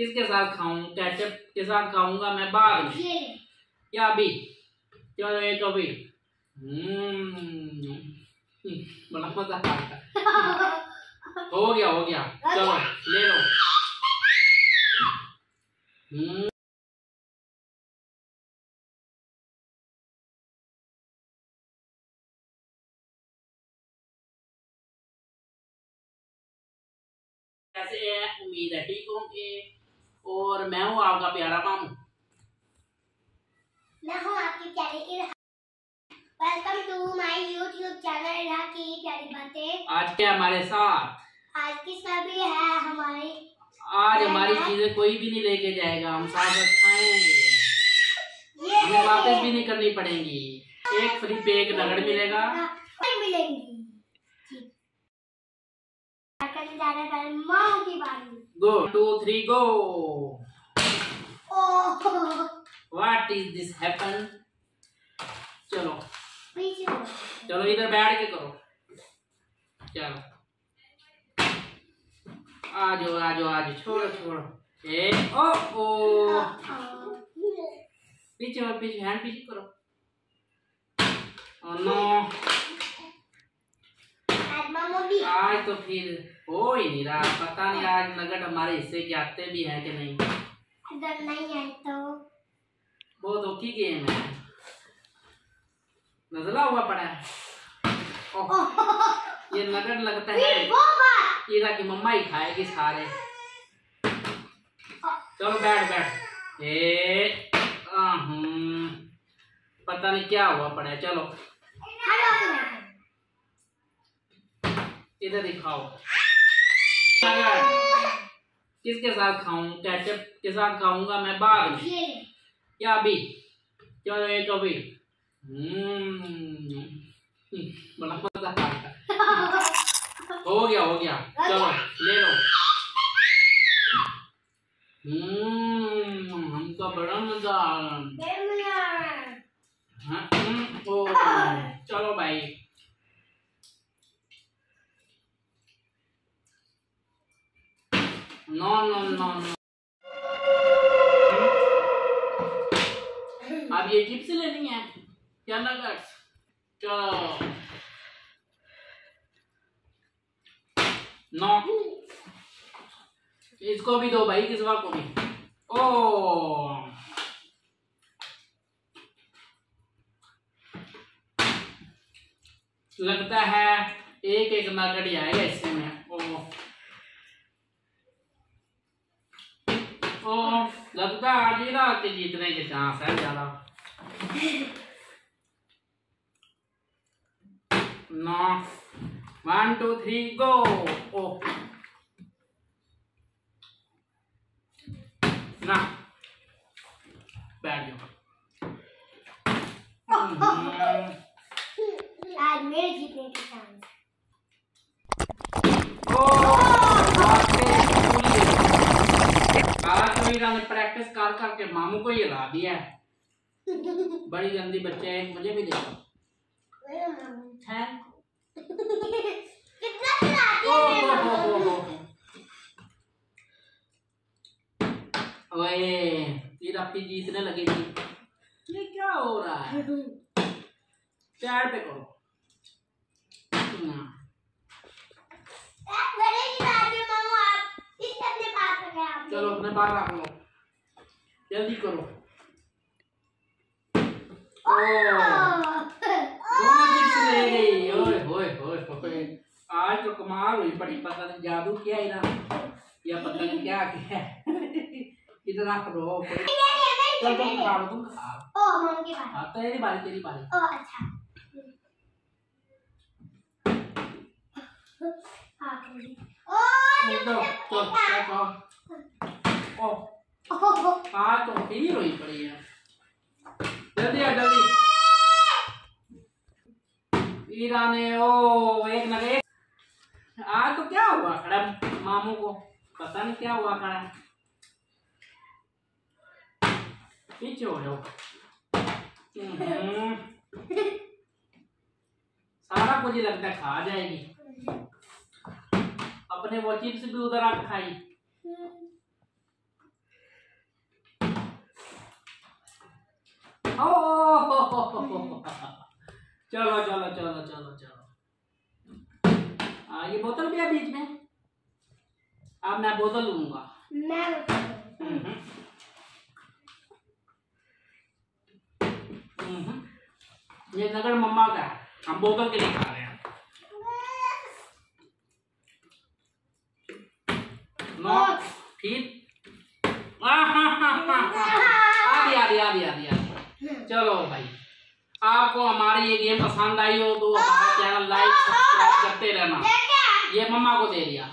किसके साथ खाऊं? केचप के साथ खाऊँगा मैं बाद में। ये। अभी। चलो एक अभी हम्म, बड़ा मज़ा आ हो। गया हो गया। चलो ले लो। हम्म, कैसे है? उम्मीद है ठीक होंगे। और मैं हूँ आपका प्यारा मामू। मैं हूँ आपकी प्यारी welcome to my YouTube channel Irha की प्यारी बातें। आज के हमारे साथ? आज की सभी है हमारी? आज हमारी चीज़ें कोई भी नहीं लेके जाएगा हम साथ खाएँगे। ये हमें वापस भी नहीं करनी पड़ेगी। एक फ्री पे एक नगड़ मिलेगा। नहीं मिलेंगी। करने जा रहे हैं माँ की बारी। Go two three go what is this happen चलो। चलो। इधर बैठ के करो। चलो। आ जाओ आ जाओ आ जाओ छोड़ो छोड़ो। ए ओ ओ। पीछे और पीछे हैंड पीछे करो। ओ नो आज मामू आज तो फिर। हो ही नहीं रहा पता नहीं आज नगद हमारे हिस्से के आते भी हैं कि नहीं? अगर नहीं है तो? बहुत औखी गेम है। नजला हुआ पड़ा है। ओह, ये नगद लगता है। वो बात। ईरा की मम्मा ही खाएगी सारे। चलो बैठ बैठ। ए अहं, पता नहीं क्या हुआ पड़ा है चलो हेलो हेलो। इधर दिखाओ। किसके साथ खाऊं? केचप के साथ खाऊँगा मैं बाद में। ये। ले। या अभी। चलो एक अभी। हम्म, बड़ा मज़ा हो। गया हो गया। चलो ले लो। हम्म हमको बड़ा मज़ा आ रहा है। हाँ, हम्म, ओ, चलो भाई। नो नो अब ये चिप्स लेनी है। क्या नगर्स चलो। नो। इसको भी दो भाई, किसवा को भी। ओ। लगता है एक एक नगड़ आएगा इससे में ओ ओ लगता है आज रात जीतने के चांस है ज़्यादा। नौ। वन टू थ्री गो ओ ना बैठ जाओ हम्म। आज मेरे जीतने के चांस मीरा ने प्रैक्टिस कर करके मामू को ही हिला दिया है। बड़ी गंदी बच्चे हैं मुझे भी देखो ये अपनी जीतने लगी थी ये क्या हो रहा है? पैर पे करो। चलो अपने बाहर रख लो जल्दी करो। आज तो कमाल हुई बड़ी पता नहीं जादू किया इधर या पता नहीं क्या किया रख दो चल तुम खा लो तुम खा। ओ मम्मी की बात हाँ तेरी बारी तेरी बारी। ओ अच्छा। हाँ ओ तो ओ। आज तो फिर हुई पड़ी है। जल्दी आ, जल्दी। ईरा ने, ओ, एक न एक। आज तो क्या हुआ खड़ा मामू को? पता नहीं क्या हुआ खड़ा। पीछे हो जाओ। हम्म। सारा कुछ ही लगता है, खा जाएगी। अपने वो चिप्स भी उधर आप खाई ओ हो, हो, हो, हो। चलो चलो चलो चलो चलो। आ, ये बोतल भी है बीच में? अब मैं बोतल लूँगा। ये नगर मम्मा का है। हम बोतल के लिए खा रहे हैं। नो ठीक आ भी आ भी आ भी आ भी आ भी। चलो भाई। आपको हमारी ये गेम पसंद आई हो तो हमारा चैनल लाइक सब्सक्राइब करते रहना। ये मम्मा को दे दिया।